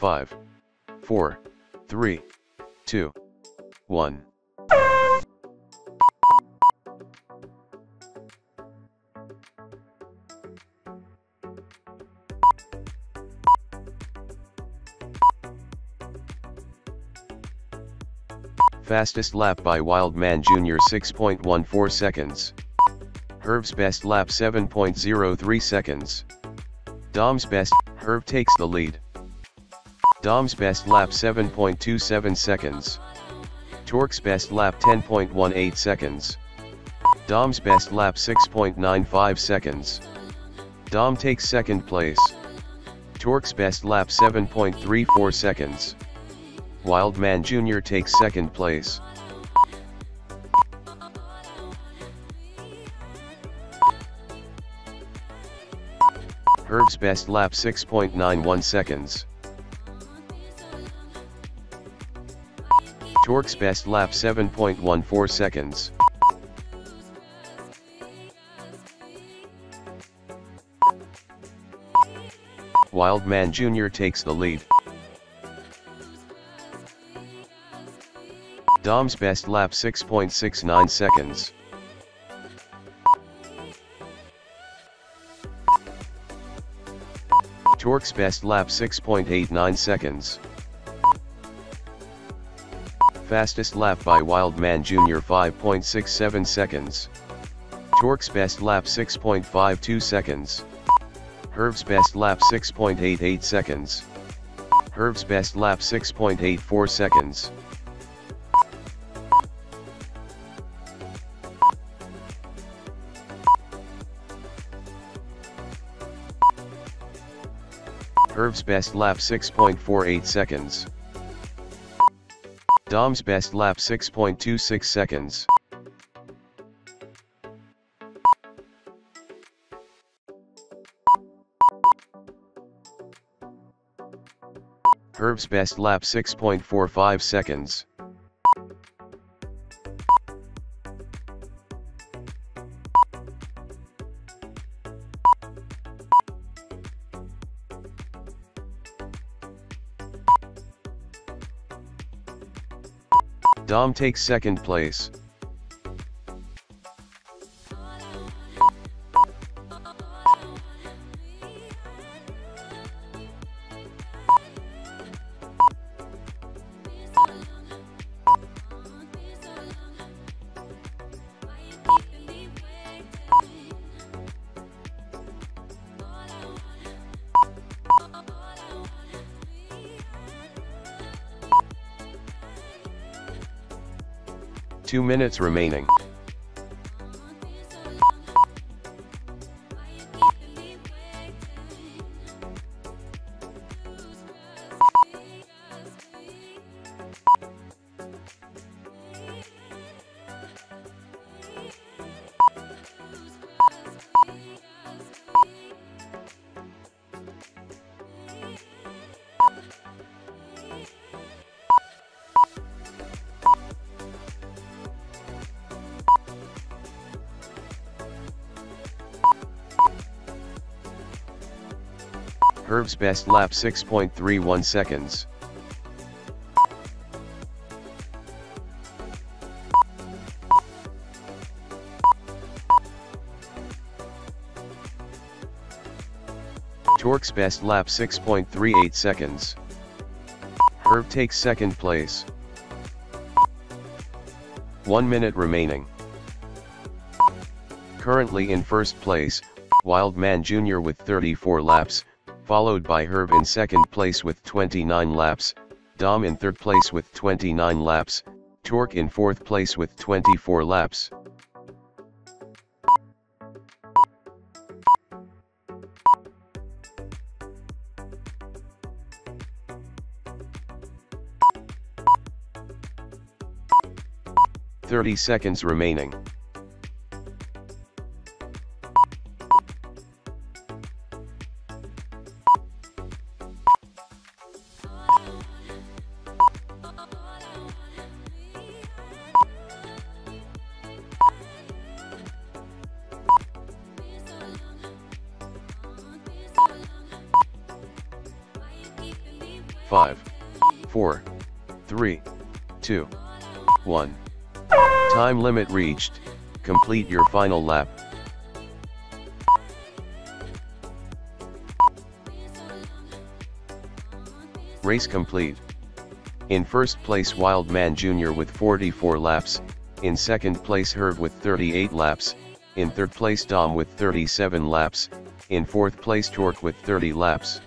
5, 4, 3, 2, 1. Fastest lap by Wildman Jr. 6.14 seconds. Herv's best lap 7.03 seconds. Dom's best, Herv takes the lead. Dom's best lap 7.27 seconds. Torque's best lap 10.18 seconds. Dom's best lap 6.95 seconds. Dom takes second place. Torque's best lap 7.34 seconds. Wildman Jr. takes second place. Herv's best lap 6.91 seconds. Torque's best lap 7.14 seconds. Wildman Jr. takes the lead. Dom's best lap 6.69 seconds. Torque's best lap 6.89 seconds. Fastest lap by Wildman Jr. 5.67 seconds. Torque's best lap 6.52 seconds. Herv's best lap 6.88 seconds. Herv's best lap 6.84 seconds. Herv's best lap 6.48 seconds. Dom's best lap 6.26 seconds. Herv's best lap 6.45 seconds. Dom takes second place. Two minutes remaining. Herv's best lap 6.31 seconds. Torque's best lap 6.38 seconds. Herv takes second place. 1 minute remaining. Currently in first place, Wildman Jr. with 34 laps, followed by Herv in second place with 29 laps, Dom in third place with 29 laps, Torque in fourth place with 24 laps. Thirty seconds remaining. 5, 4, 3, 2, 1. Time limit reached, complete your final lap. Race complete. In first place Wildman Jr. with 44 laps, in second place Herv with 38 laps, in third place Dom with 37 laps, in fourth place Torque with 30 laps.